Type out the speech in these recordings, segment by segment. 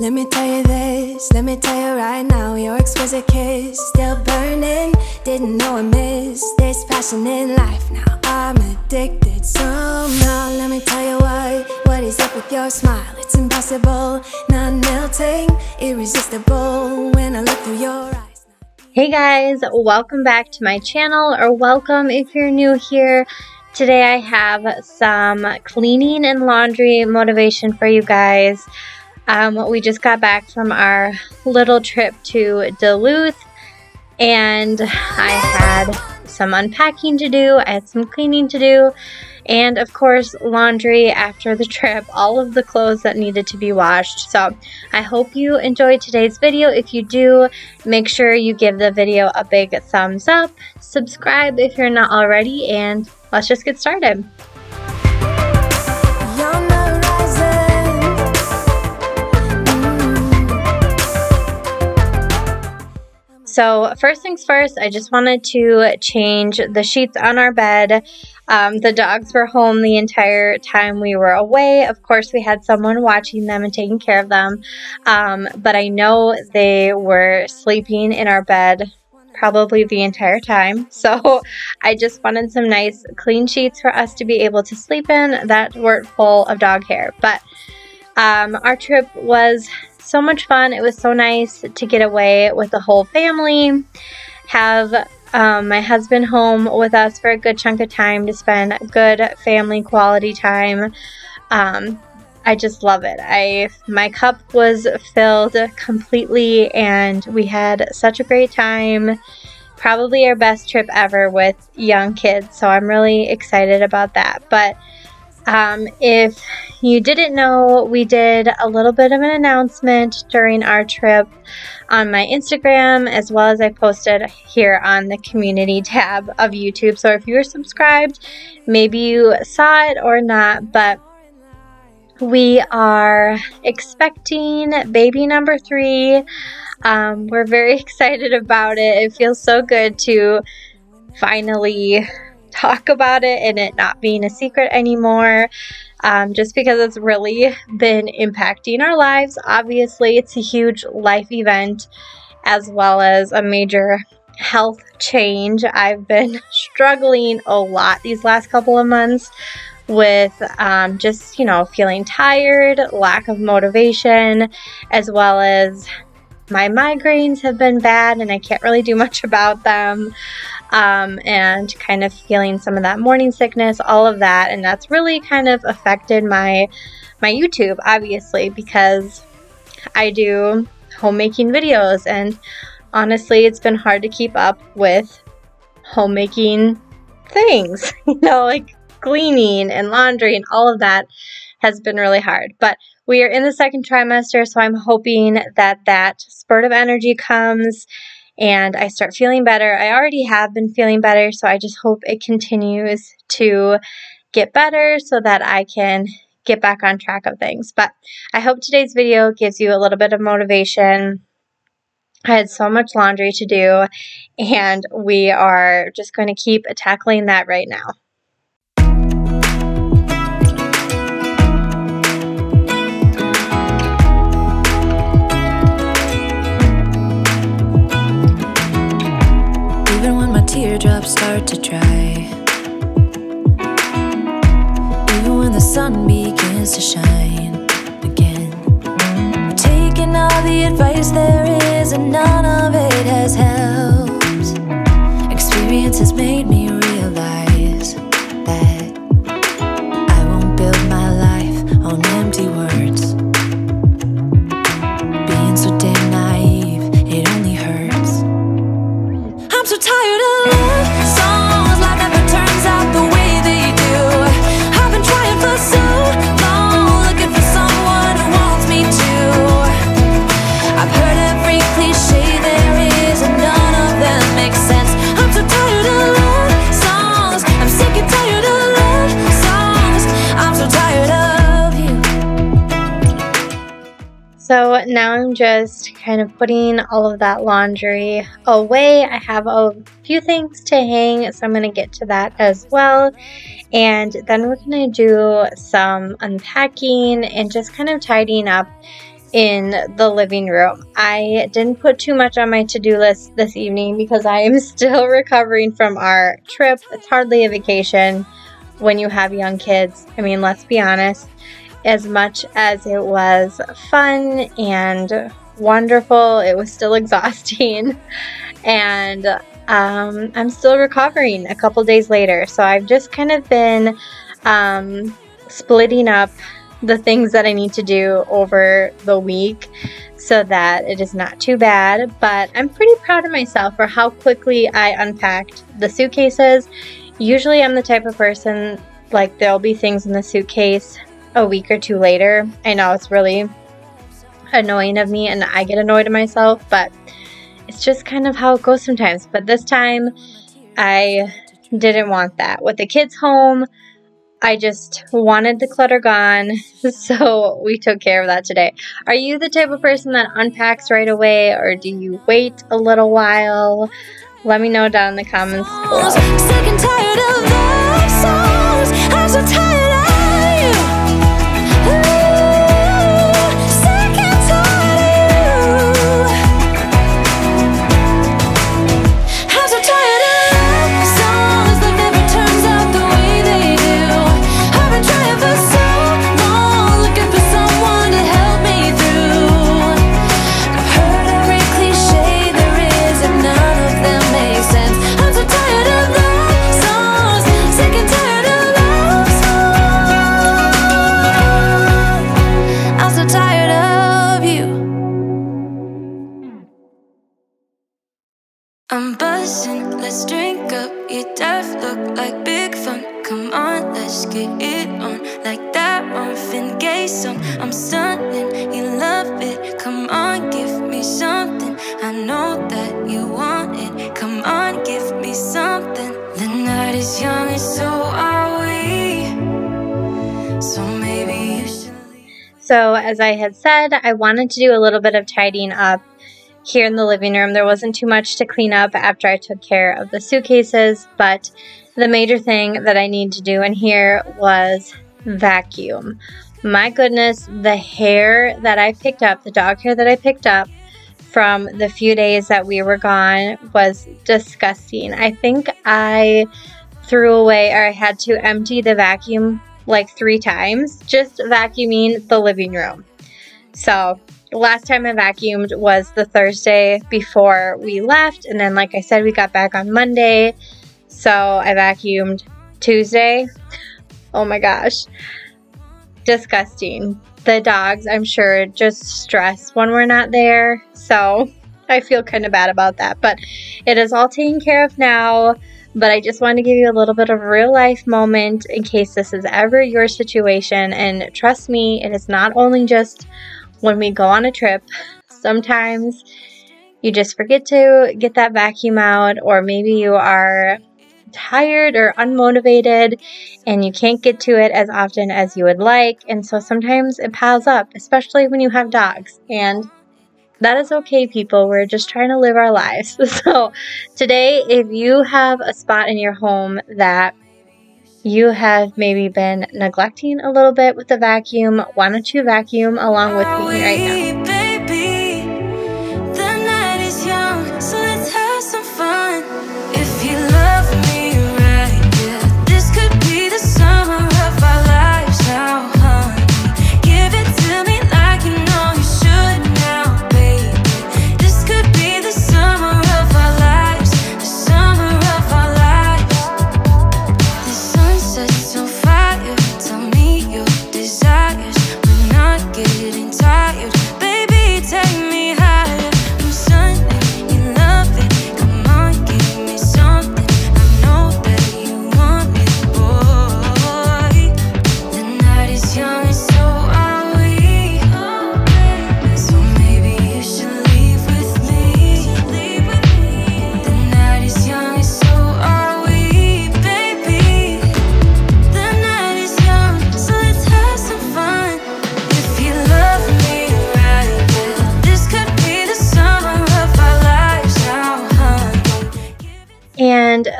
Let me tell you this, let me tell you right now Your exquisite kiss, still burning Didn't know I missed this passion in life. Now I'm addicted somehow. Let me tell you what, what is up with your smile? It's impossible, not melting Irresistible. When I look through your eyes Hey guys, welcome back to my channel or welcome if you're new here. Today I have some cleaning and laundry motivation for you guys. Um, we just got back from our little trip to Duluth and I had some unpacking to do, I had some cleaning to do, and of course laundry after the trip, all of the clothes that needed to be washed. So I hope you enjoyed today's video. If you do, make sure you give the video a big thumbs up, subscribe if you're not already, and let's just get started. So first things first, I just wanted to change the sheets on our bed. Um, the dogs were home the entire time we were away. Of course, we had someone watching them and taking care of them. Um, but I know they were sleeping in our bed probably the entire time. So I just wanted some nice clean sheets for us to be able to sleep in that weren't full of dog hair. But um, our trip was so much fun. It was so nice to get away with the whole family, have um, my husband home with us for a good chunk of time to spend good family quality time. Um, I just love it. I my cup was filled completely and we had such a great time. Probably our best trip ever with young kids. So I'm really excited about that. But um, if you didn't know, we did a little bit of an announcement during our trip on my Instagram, as well as I posted here on the community tab of YouTube. So if you're subscribed, maybe you saw it or not, but we are expecting baby number three. Um, we're very excited about it. It feels so good to finally talk about it and it not being a secret anymore. Um, just because it's really been impacting our lives. Obviously, it's a huge life event as well as a major health change. I've been struggling a lot these last couple of months with um, just, you know, feeling tired, lack of motivation, as well as my migraines have been bad and I can't really do much about them um, and kind of feeling some of that morning sickness, all of that, and that's really kind of affected my my YouTube, obviously, because I do homemaking videos, and honestly, it's been hard to keep up with homemaking things, you know, like cleaning and laundry and all of that has been really hard. But we are in the second trimester, so I'm hoping that that spurt of energy comes and I start feeling better. I already have been feeling better, so I just hope it continues to get better so that I can get back on track of things. But I hope today's video gives you a little bit of motivation. I had so much laundry to do, and we are just going to keep tackling that right now. Teardrops start to dry. Even when the sun begins to shine again. Taking all the advice there is and none of it has helped. Experience has made me just kind of putting all of that laundry away. I have a few things to hang, so I'm going to get to that as well. And then we're going to do some unpacking and just kind of tidying up in the living room. I didn't put too much on my to do list this evening because I am still recovering from our trip. It's hardly a vacation when you have young kids. I mean, let's be honest, as much as it was fun and wonderful, it was still exhausting. and um, I'm still recovering a couple days later. So I've just kind of been um, splitting up the things that I need to do over the week so that it is not too bad. But I'm pretty proud of myself for how quickly I unpacked the suitcases. Usually, I'm the type of person like there'll be things in the suitcase a week or two later. I know it's really annoying of me and I get annoyed at myself, but it's just kind of how it goes sometimes. But this time, I didn't want that. With the kids home, I just wanted the clutter gone, so we took care of that today. Are you the type of person that unpacks right away, or do you wait a little while? Let me know down in the comments below. I'm buzzing, let's drink up. Your death look like big fun. Come on, let's get it on. Like that Marvin Gaye song. I'm stunning, you love it. Come on, give me something. I know that you want it. Come on, give me something. The night is young and so are we. So maybe you should. So, as I had said, I wanted to do a little bit of tidying up here in the living room. There wasn't too much to clean up after I took care of the suitcases, but the major thing that I need to do in here was vacuum. My goodness, the hair that I picked up, the dog hair that I picked up from the few days that we were gone was disgusting. I think I threw away or I had to empty the vacuum like three times just vacuuming the living room. So last time I vacuumed was the Thursday before we left. And then, like I said, we got back on Monday. So I vacuumed Tuesday. Oh my gosh. Disgusting. The dogs, I'm sure, just stress when we're not there. So I feel kind of bad about that. But it is all taken care of now. But I just want to give you a little bit of real life moment in case this is ever your situation. And trust me, it is not only just when we go on a trip, sometimes you just forget to get that vacuum out, or maybe you are tired or unmotivated and you can't get to it as often as you would like. And so sometimes it piles up, especially when you have dogs. And that is okay, people. We're just trying to live our lives. So, today, if you have a spot in your home that you have maybe been neglecting a little bit with the vacuum, why don't you vacuum along with me right now?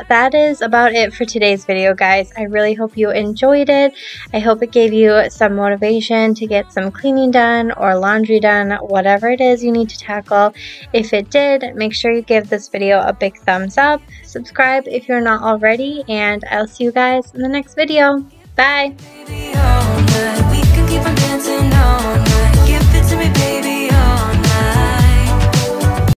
that is about it for today's video, guys. I really hope you enjoyed it. I hope it gave you some motivation to get some cleaning done or laundry done, whatever it is you need to tackle. If it did, make sure you give this video a big thumbs up, subscribe if you're not already, and I'll see you guys in the next video. Bye!